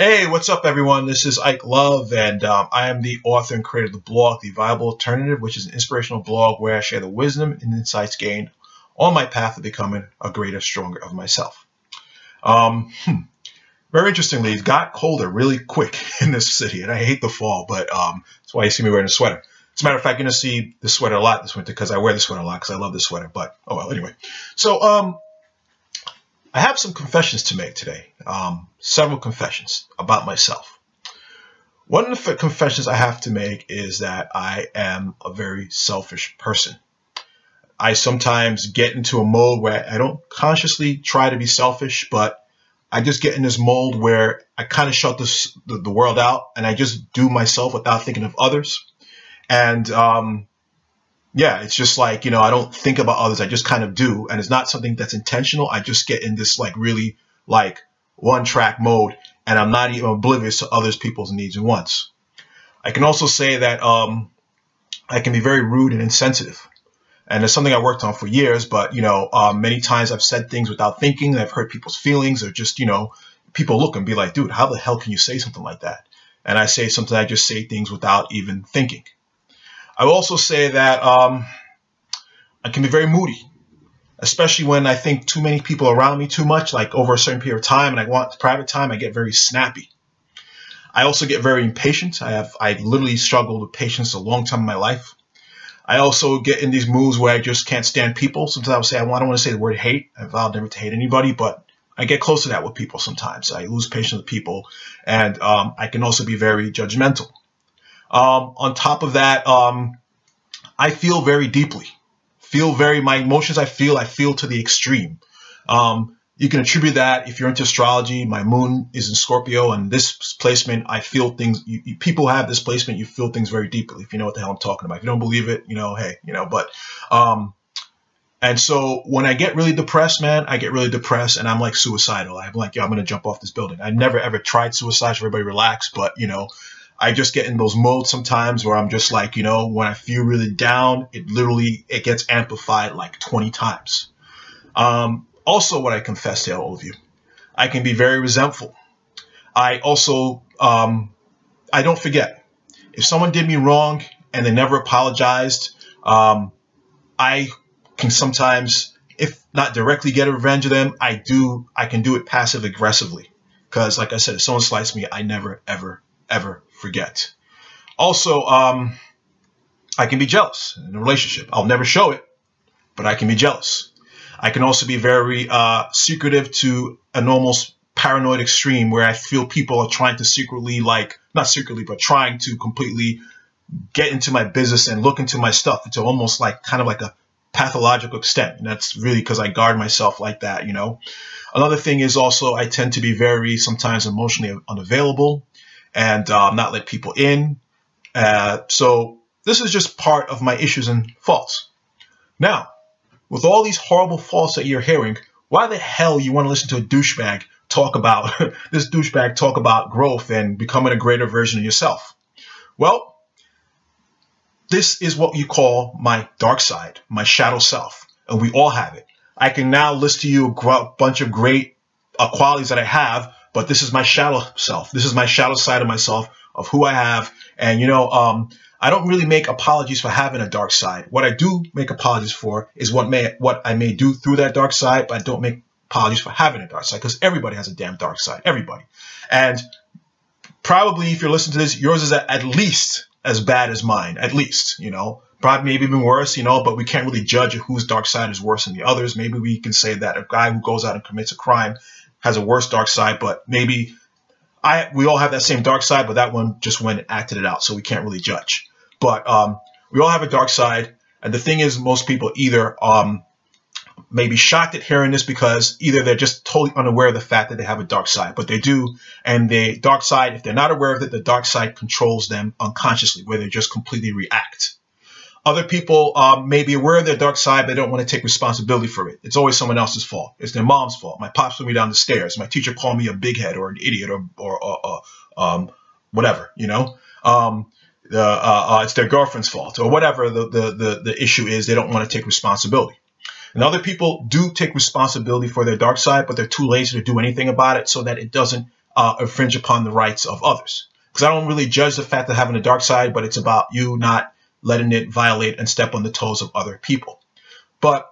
Hey, what's up, everyone? This is Ike Love, and um, I am the author and creator of the blog, The Viable Alternative, which is an inspirational blog where I share the wisdom and insights gained on my path to becoming a greater, stronger of myself. Um, hmm. Very interestingly, it got colder really quick in this city, and I hate the fall, but um, that's why you see me wearing a sweater. As a matter of fact, you're going to see the sweater a lot this winter because I wear the sweater a lot because I love the sweater. But, oh well, anyway. So, um, I have some confessions to make today, um, several confessions about myself. One of the confessions I have to make is that I am a very selfish person. I sometimes get into a mode where I don't consciously try to be selfish, but I just get in this mold where I kind of shut this, the, the world out and I just do myself without thinking of others. And um, yeah, it's just like, you know, I don't think about others. I just kind of do. And it's not something that's intentional. I just get in this like really like one track mode and I'm not even oblivious to others people's needs and wants. I can also say that um, I can be very rude and insensitive. And it's something I worked on for years, but, you know, um, many times I've said things without thinking. I've hurt people's feelings or just, you know, people look and be like, dude, how the hell can you say something like that? And I say something, I just say things without even thinking. I will also say that um, I can be very moody, especially when I think too many people around me too much, like over a certain period of time, and I want private time. I get very snappy. I also get very impatient. I have I literally struggled with patience a long time in my life. I also get in these moods where I just can't stand people. Sometimes I will say I don't want to say the word hate. I vowed never to hate anybody, but I get close to that with people sometimes. I lose patience with people, and um, I can also be very judgmental. Um, on top of that, um, I feel very deeply. Feel very, my emotions I feel, I feel to the extreme. Um, you can attribute that if you're into astrology. My moon is in Scorpio, and this placement, I feel things. You, you, people have this placement, you feel things very deeply. If you know what the hell I'm talking about. If you don't believe it, you know, hey, you know. But, um, and so when I get really depressed, man, I get really depressed, and I'm like suicidal. I'm like, yo, I'm gonna jump off this building. I never ever tried suicide. So everybody relax, but you know, I just get in those modes sometimes where I'm just like, you know, when I feel really down, it literally it gets amplified like 20 times. Um, also, what I confess to all of you, I can be very resentful. I also um, I don't forget if someone did me wrong and they never apologized. Um, I can sometimes, if not directly get a revenge of them, I do. I can do it passive aggressively because, like I said, if someone slices me, I never ever ever forget. Also, um, I can be jealous in a relationship. I'll never show it, but I can be jealous. I can also be very uh, secretive to an almost paranoid extreme where I feel people are trying to secretly, like, not secretly, but trying to completely get into my business and look into my stuff to almost like kind of like a pathological extent. And that's really because I guard myself like that, you know. Another thing is also I tend to be very sometimes emotionally unavailable and um, not let people in. Uh, so this is just part of my issues and faults. Now, with all these horrible faults that you're hearing, why the hell you want to listen to a douchebag talk about this douchebag talk about growth and becoming a greater version of yourself? Well, this is what you call my dark side, my shadow self, and we all have it. I can now list to you a bunch of great uh, qualities that I have but this is my shadow self. This is my shadow side of myself of who I have. And you know, um, I don't really make apologies for having a dark side. What I do make apologies for is what may what I may do through that dark side, but I don't make apologies for having a dark side because everybody has a damn dark side. Everybody. And probably if you're listening to this, yours is at least as bad as mine. At least, you know. Probably maybe even worse, you know, but we can't really judge whose dark side is worse than the others. Maybe we can say that a guy who goes out and commits a crime has a worse dark side, but maybe I we all have that same dark side, but that one just went and acted it out, so we can't really judge. But um, we all have a dark side, and the thing is, most people either um, may be shocked at hearing this because either they're just totally unaware of the fact that they have a dark side, but they do, and the dark side, if they're not aware of it, the dark side controls them unconsciously, where they just completely react. Other people um, may be aware of their dark side, but they don't want to take responsibility for it. It's always someone else's fault. It's their mom's fault. My pops threw me down the stairs. My teacher called me a big head or an idiot or, or, or, or um, whatever, you know? Um, uh, uh, it's their girlfriend's fault or whatever the, the, the, the issue is. They don't want to take responsibility. And other people do take responsibility for their dark side, but they're too lazy to do anything about it so that it doesn't uh, infringe upon the rights of others. Because I don't really judge the fact of having a dark side, but it's about you not letting it violate and step on the toes of other people. But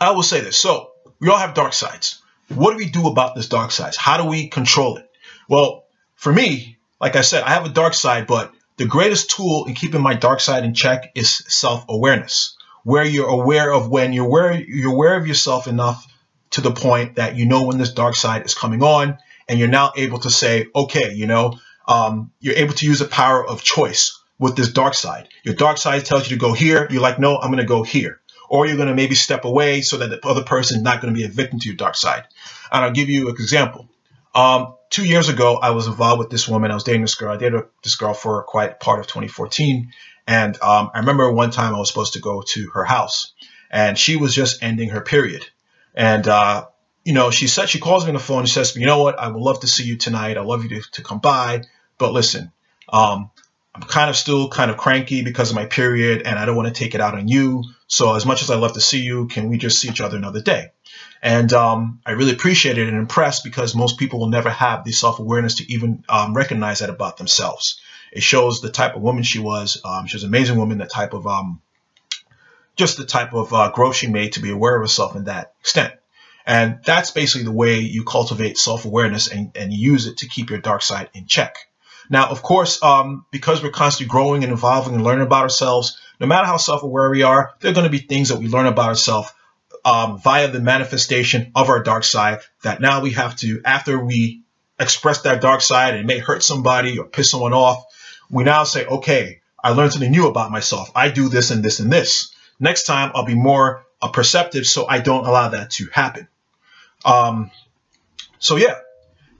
I will say this. So we all have dark sides. What do we do about this dark side? How do we control it? Well, for me, like I said, I have a dark side, but the greatest tool in keeping my dark side in check is self-awareness, where you're aware of when you're aware, you're aware of yourself enough to the point that you know when this dark side is coming on, and you're now able to say, okay, you know, um, you're able to use the power of choice with this dark side. Your dark side tells you to go here. You're like, no, I'm going to go here. Or you're going to maybe step away so that the other person is not going to be a victim to your dark side. And I'll give you an example. Um, two years ago, I was involved with this woman. I was dating this girl. I dated this girl for quite part of 2014. And um, I remember one time I was supposed to go to her house, and she was just ending her period. And uh, you know, she said she calls me on the phone. She says, "You know what? I would love to see you tonight. I love you to, to come by, but listen, um, I'm kind of still kind of cranky because of my period, and I don't want to take it out on you. So as much as I love to see you, can we just see each other another day?" And um, I really appreciate it and impressed because most people will never have the self awareness to even um, recognize that about themselves. It shows the type of woman she was. Um, she was an amazing woman, the type of, um, just the type of uh, growth she made to be aware of herself in that extent. And that's basically the way you cultivate self awareness and, and use it to keep your dark side in check. Now, of course, um, because we're constantly growing and evolving and learning about ourselves, no matter how self aware we are, there are going to be things that we learn about ourselves um, via the manifestation of our dark side that now we have to, after we express that dark side and it may hurt somebody or piss someone off, we now say, okay, I learned something new about myself. I do this and this and this. Next time I'll be more uh, perceptive so I don't allow that to happen. Um, so yeah,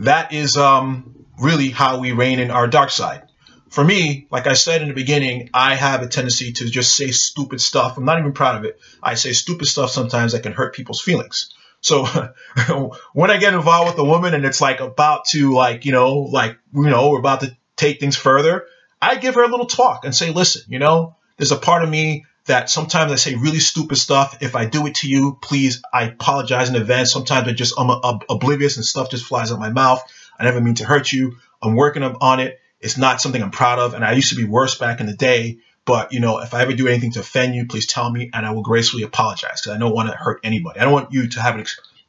that is um, really how we rein in our dark side for me, like I said in the beginning, I have a tendency to just say stupid stuff. I'm not even proud of it. I say stupid stuff sometimes that can hurt people's feelings. So when I get involved with a woman and it's like about to like, you know, like, you know, we're about to take things further, I give her a little talk and say, listen, you know, there's a part of me that sometimes I say really stupid stuff. If I do it to you, please, I apologize in advance. Sometimes I just, I'm uh, oblivious and stuff just flies out my mouth. I never mean to hurt you. I'm working on it. It's not something I'm proud of, and I used to be worse back in the day. But you know, if I ever do anything to offend you, please tell me, and I will gracefully apologize because I don't want to hurt anybody. I don't want you to have an.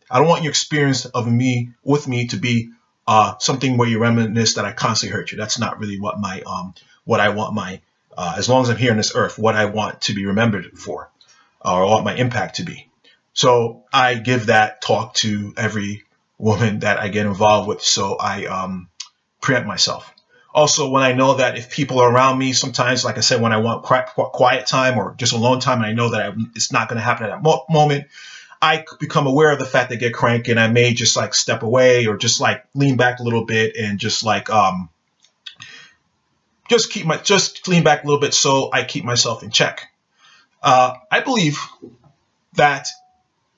I don't want your experience of me with me to be uh, something where you reminisce that I constantly hurt you. That's not really what my um what I want my uh, as long as I'm here on this earth, what I want to be remembered for, or what my impact to be. So I give that talk to every woman that I get involved with, so I um, preempt myself. Also, when I know that if people are around me, sometimes, like I said, when I want quiet time or just alone time, and I know that I, it's not going to happen at that mo moment, I become aware of the fact that I get cranky and I may just like step away or just like lean back a little bit and just like um just keep my just lean back a little bit so I keep myself in check. Uh, I believe that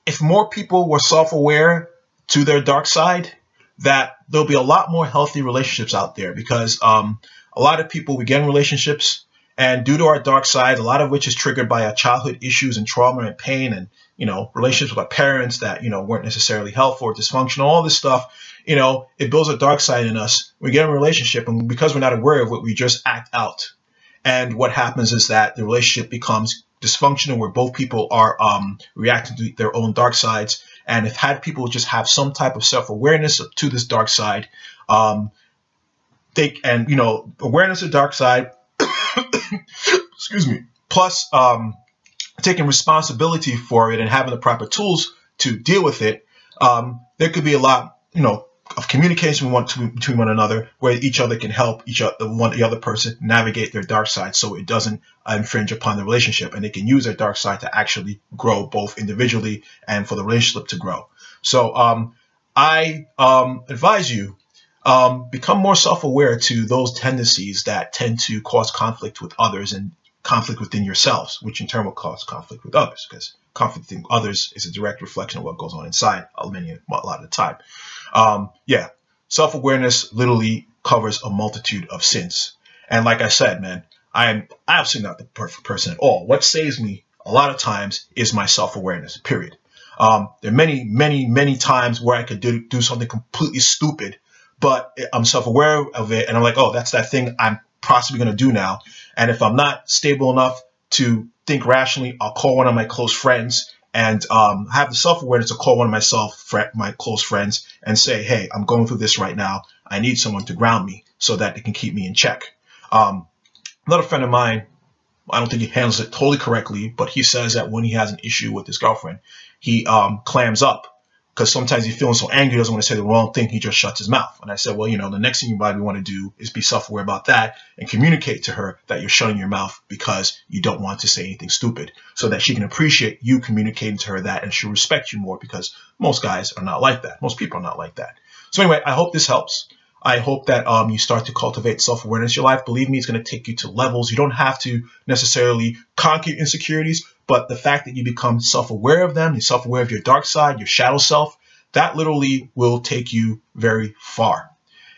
if more people were self-aware to their dark side, that there'll be a lot more healthy relationships out there because um, a lot of people we get in relationships and due to our dark side, a lot of which is triggered by our childhood issues and trauma and pain and you know relationships with our parents that you know weren't necessarily helpful or dysfunctional, all this stuff. You know, it builds a dark side in us. We get in a relationship, and because we're not aware of it, we just act out. And what happens is that the relationship becomes dysfunctional, where both people are um, reacting to their own dark sides, and if had people just have some type of self-awareness to this dark side, um, and you know awareness of dark side, excuse me, plus um, taking responsibility for it and having the proper tools to deal with it, um, there could be a lot, you know, of communication between one another where each other can help each other one the other person navigate their dark side so it doesn't infringe upon the relationship. And they can use their dark side to actually grow both individually and for the relationship to grow. So um, i um, advise you um, become more self-aware to those tendencies that tend to cause conflict with others and conflict within yourselves which in turn will cause conflict with others because conflict with others is a direct reflection of what goes on inside a lot of the time um, yeah, self awareness literally covers a multitude of sins. And like I said, man, I am absolutely not the perfect person at all. What saves me a lot of times is my self awareness, period. Um, there are many, many, many times where I could do, do something completely stupid, but I'm self-aware of it, and I'm like, oh, that's that thing I'm possibly going to do now. And if I'm not stable enough to think rationally, I'll call one of my close friends and um, have the self-awareness to call one of myself, my close friends, and say, "Hey, I'm going through this right now. I need someone to ground me so that they can keep me in check." Um, another friend of mine, I don't think he handles it totally correctly, but he says that when he has an issue with his girlfriend, he um, clams up because sometimes he's feeling so angry, he doesn't want to say the wrong thing, he just shuts his mouth. And I said, well, you know, the next thing you probably want to do is be self-aware about that and communicate to her that you're shutting your mouth because you don't want to say anything stupid so that she can appreciate you communicating to her that and she'll respect you more because most guys are not like that. Most people are not like that. So anyway, I hope this helps. I hope that um, you start to cultivate self-awareness in your life. Believe me, it's going to take you to levels. You don't have to necessarily conquer insecurities, but the fact that you become self-aware of them, you're self-aware of your dark side, your shadow self, that literally will take you very far.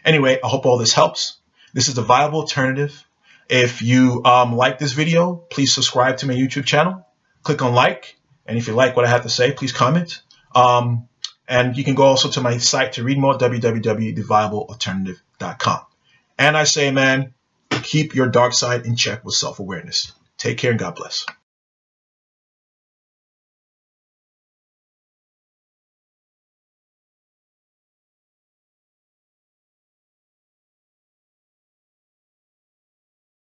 Anyway, I hope all this helps. This is a viable alternative. If you um, like this video, please subscribe to my YouTube channel. Click on like. And if you like what I have to say, please comment. Um, and you can go also to my site to read more, www.theviablealternative.com. And I say, man, keep your dark side in check with self-awareness. Take care and God bless.